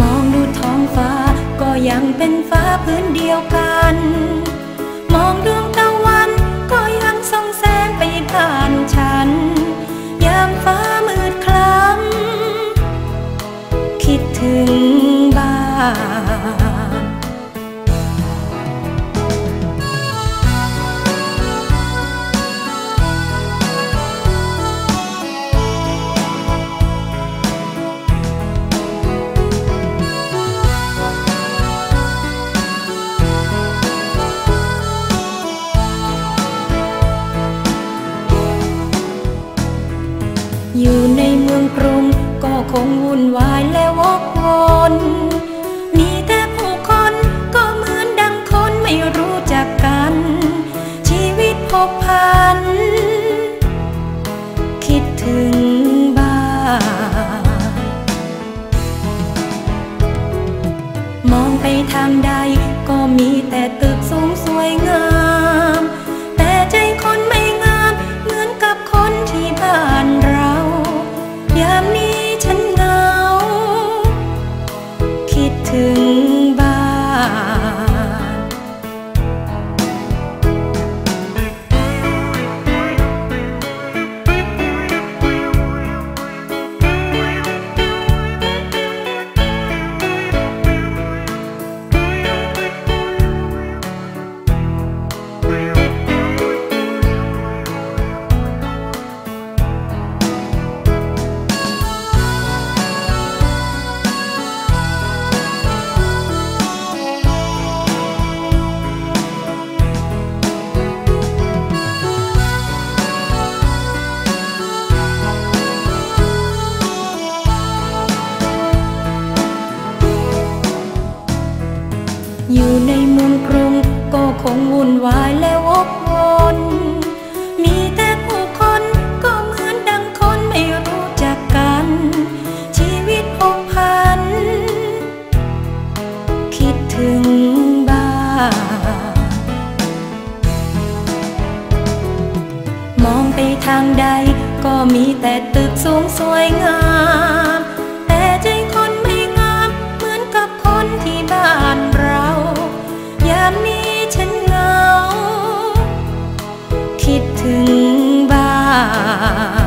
มองดูท้องฟ้าก็ยังเป็นฟ้าพื้นเดียวกัน มองดวงตะวันก็ยังส่องแสงไปผ่านฉัน อยู่ในเมืองกรุงก็คงวุ่นวายและวกวนมีแต่ผู้คนก็เหมือนดังคนไม่รู้จักกัน ชีวิตพบพัน คิดถึงบ้านมองไปทางใดก็มีแต่ตึกสูงสวยงาม ถึง อยู่ในเมืองกรุงก็คงวุ่นวายและวกวนมีแต่ผู้คนก็เหมือนดังคนไม่รู้จักกัน ชีวิตพกพัน คิดถึงบ้านมองไปทางใดก็มีแต่ตึกสูงสวยงาม ถึงบ้าน